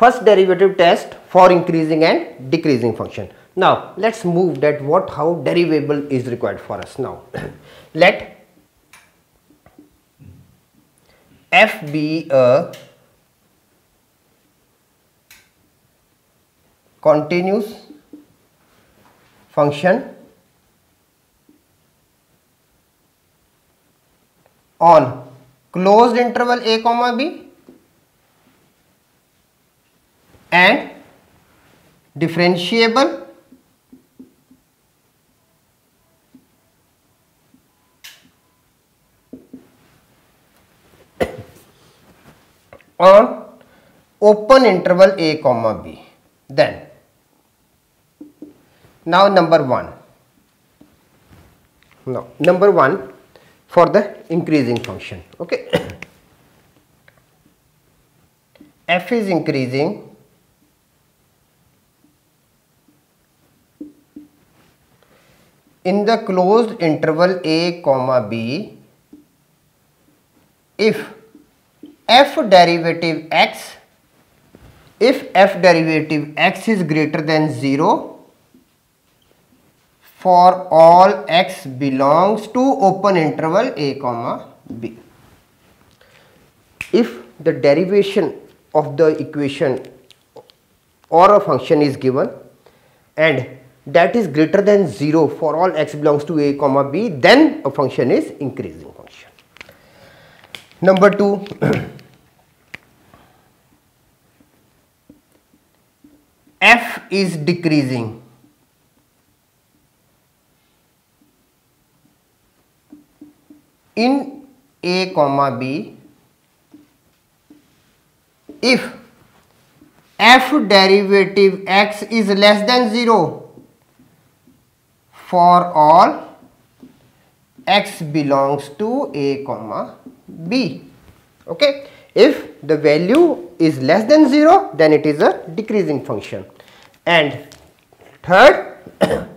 first derivative test for increasing and decreasing function. Now let's move that what how derivable is required for us now. Let f be a continuous function on closed interval a comma b and differentiable on open interval a comma b then now number 1 now number 1 for the increasing function okay f is increasing in the closed interval a comma b if f derivative x if f derivative x is greater than 0 for all x belongs to open interval a comma b. If the derivation of the equation or a function is given and that is greater than 0 for all x belongs to a comma b then a function is increasing function. Number 2 f is decreasing. In a comma b, if f derivative x is less than 0 for all x belongs to a comma b. Okay? If the value is less than 0 then it is a decreasing function. And third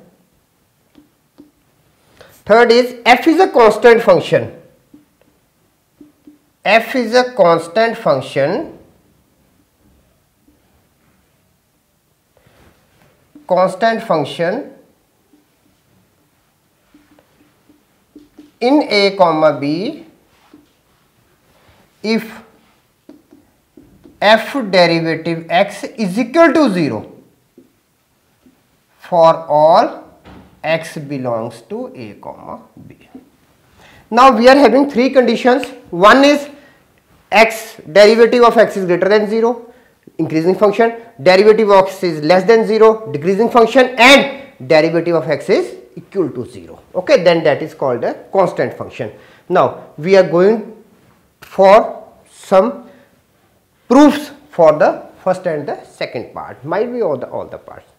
third is f is a constant function. F is a constant function constant function in a comma b if f derivative x is equal to 0 for all x belongs to a comma b. Now we are having three conditions. One is x derivative of x is greater than 0 increasing function, derivative of x is less than 0 decreasing function and derivative of x is equal to 0. Okay, then that is called a constant function. Now we are going for some proofs for the first and the second part might be all the all the parts